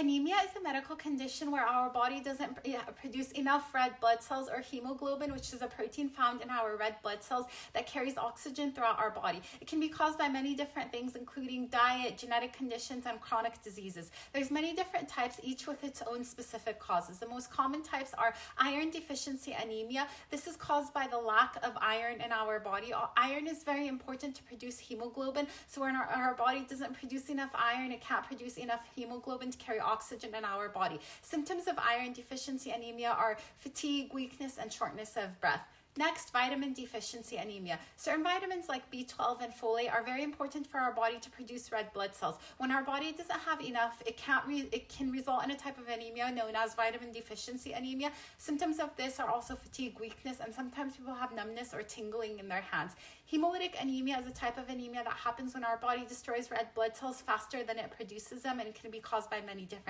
Anemia is a medical condition where our body doesn't produce enough red blood cells or hemoglobin, which is a protein found in our red blood cells that carries oxygen throughout our body. It can be caused by many different things, including diet, genetic conditions, and chronic diseases. There's many different types, each with its own specific causes. The most common types are iron deficiency anemia. This is caused by the lack of iron in our body. Iron is very important to produce hemoglobin. So when our, our body doesn't produce enough iron, it can't produce enough hemoglobin to carry oxygen in our body. Symptoms of iron deficiency anemia are fatigue, weakness, and shortness of breath. Next, vitamin deficiency anemia. Certain vitamins like B12 and folate are very important for our body to produce red blood cells. When our body doesn't have enough, it can't it can result in a type of anemia known as vitamin deficiency anemia. Symptoms of this are also fatigue, weakness, and sometimes people have numbness or tingling in their hands. Hemolytic anemia is a type of anemia that happens when our body destroys red blood cells faster than it produces them and can be caused by many different